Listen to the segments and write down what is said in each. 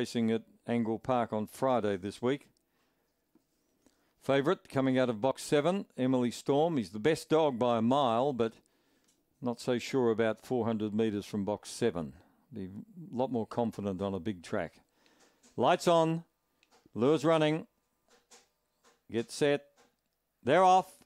racing at Angle Park on Friday this week. Favourite coming out of box seven, Emily Storm. He's the best dog by a mile, but not so sure about 400 metres from box seven. Be a lot more confident on a big track. Lights on. Lures running. Get set. They're off.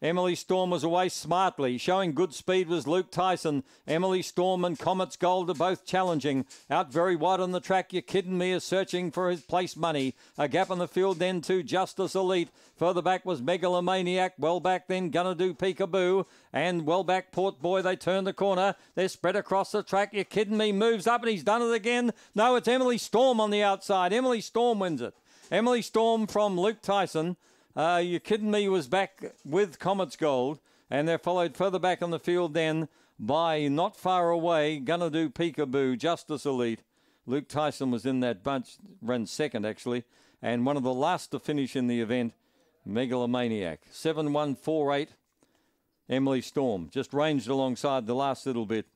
Emily Storm was away smartly. Showing good speed was Luke Tyson. Emily Storm and Comet's Gold are both challenging. Out very wide on the track. You're kidding me is searching for his place money. A gap in the field then to Justice Elite. Further back was Megalomaniac. Well back then Gonna Do Peekaboo. And well back Port Boy. They turn the corner. They're spread across the track. You're kidding me. Moves up and he's done it again. No, it's Emily Storm on the outside. Emily Storm wins it. Emily Storm from Luke Tyson. Uh, you kidding me was back with Comet's Gold, and they're followed further back on the field then by not far away, Gonna Do Peekaboo, Justice Elite. Luke Tyson was in that bunch, ran second actually, and one of the last to finish in the event, Megalomaniac. 7148, Emily Storm, just ranged alongside the last little bit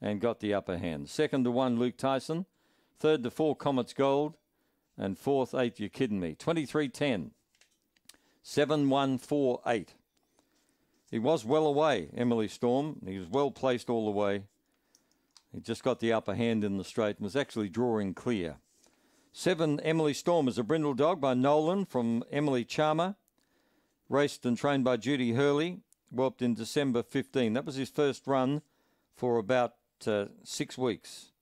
and got the upper hand. Second to one, Luke Tyson. Third to four, Comet's Gold. And fourth, eight, you're kidding me. 23 10. 7148. He was well away, Emily Storm. He was well placed all the way. He just got the upper hand in the straight and was actually drawing clear. Seven, Emily Storm is a brindle dog by Nolan from Emily Charmer. Raced and trained by Judy Hurley. Whelped in December 15. That was his first run for about uh, six weeks.